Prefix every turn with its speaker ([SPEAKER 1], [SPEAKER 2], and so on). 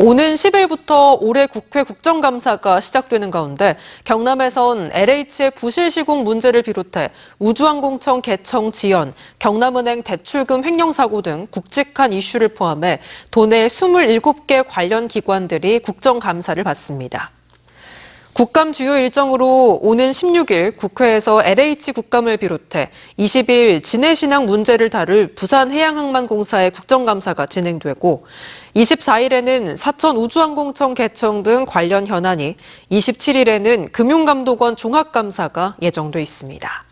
[SPEAKER 1] 오는 10일부터 올해 국회 국정감사가 시작되는 가운데 경남에선 LH의 부실 시공 문제를 비롯해 우주항공청 개청 지연, 경남은행 대출금 횡령 사고 등 굵직한 이슈를 포함해 도내 27개 관련 기관들이 국정감사를 받습니다. 국감 주요 일정으로 오는 16일 국회에서 LH 국감을 비롯해 20일 진해신항 문제를 다룰 부산해양항만공사의 국정감사가 진행되고 24일에는 사천 우주항공청 개청 등 관련 현안이 27일에는 금융감독원 종합감사가 예정돼 있습니다.